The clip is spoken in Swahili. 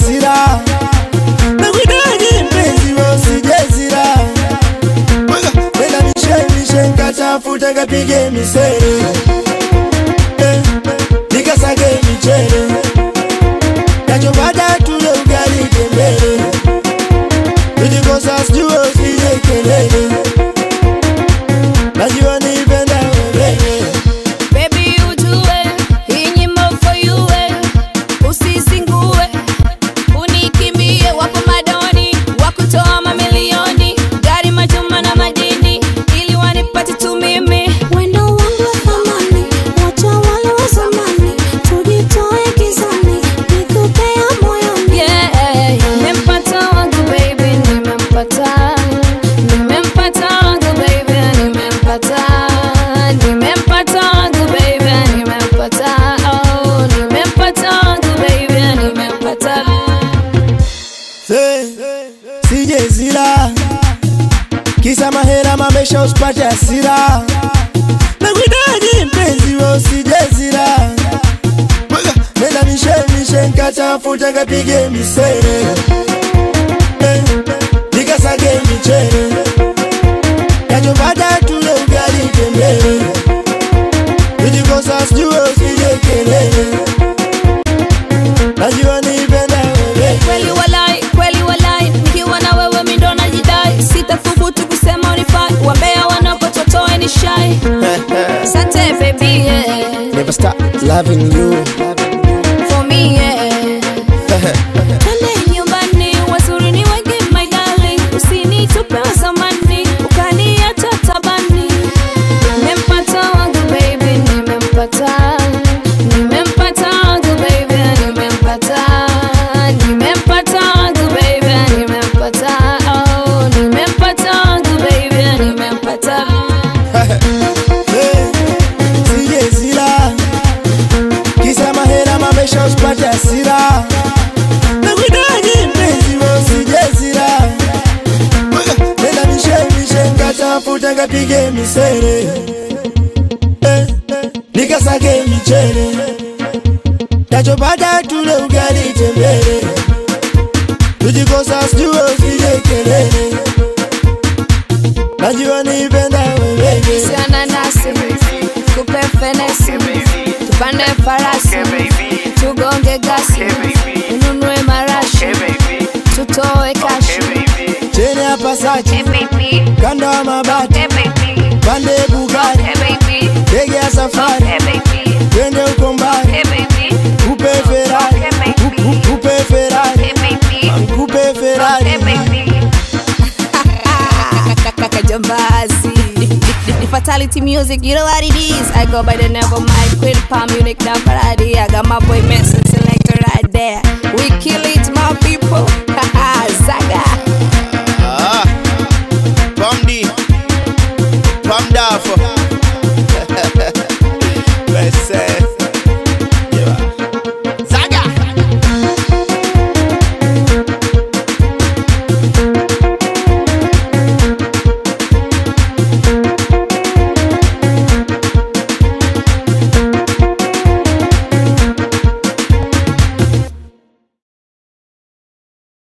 zira nakwidagi mpenzi wasijazira wenda mishe mishe nkatafuta nkapige misere. kesho usipate hasira nakuhitaji mpenzi we usijezira nenda mishe mishe nkatafute nkapige misere baby, yeah, Never stop loving you for me, yeah. Twende nyumbani, wazuri ni wengi my darling, usinitupe wa zamani, ukaniacha tabani. Nimempata wangu baby, nimempata, nimempata nkatafuta pige misere. Eh, nikasage michele. Tachopata tule ugali tembele tujikosa sijue usije kelele. Najua nipenda wewe. Nasi, fenesi, tupande farasi, tugonge gasi, ununue marashi, tutoe kashi. cheni ya Pasachi kando ya mabati pande Bugari. Ndege ya safari. Twende uko mbali. Kupe Ferrari. Ku- ku- kupe Ferrari. Kupe Ferrari. Jambazi. The fatality music, you know what it is. I go by the never mind. Queen Palm Munich, down Friday. I got my boy Messi selector right there. We kill it.